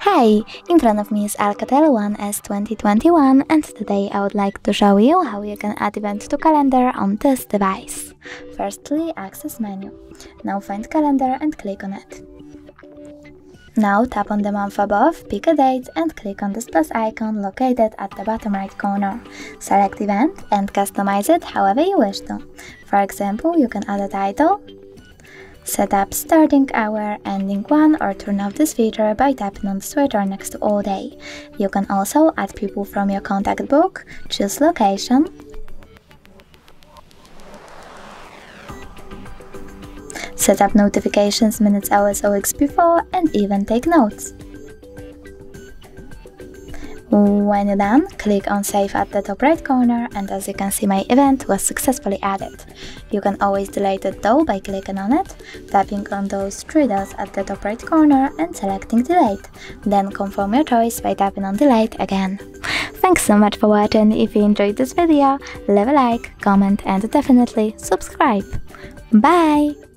Hi, in front of me is Alcatel One S 2021 and today I would like to show you how you can add event to calendar on this device. Firstly, access menu. Now find calendar and click on it. Now tap on the month above, pick a date and click on this plus icon located at the bottom right corner. Select event and customize it however you wish to. For example, you can add a title, Set up starting hour, ending one, or turn off this feature by tapping on the switcher next to all day. You can also add people from your contact book, choose location, set up notifications minutes, hours, or weeks before, and even take notes. When you're done, click on Save at the top right corner and as you can see my event was successfully added. You can always delete it though by clicking on it, tapping on those three dots at the top right corner and selecting Delete. Then confirm your choice by tapping on Delete again. Thanks so much for watching, if you enjoyed this video, leave a like, comment and definitely subscribe. Bye!